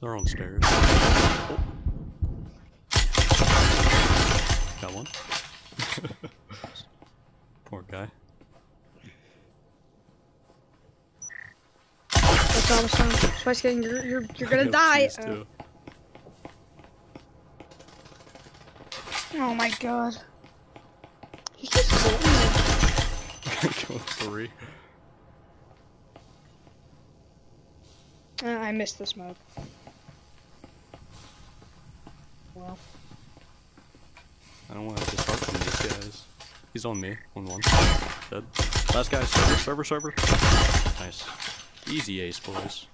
They're on stairs. Oh. Got one. Poor guy. That's all the sound. Spice getting you're you're you're gonna die. please Oh. oh my god. He keeps holding me. Kill three. Uh, I missed the smoke. Well, I don't want to dishearten these guys. He's on me. On one. Dead. Last guy, server, server, server. Nice. Easy ace, boys.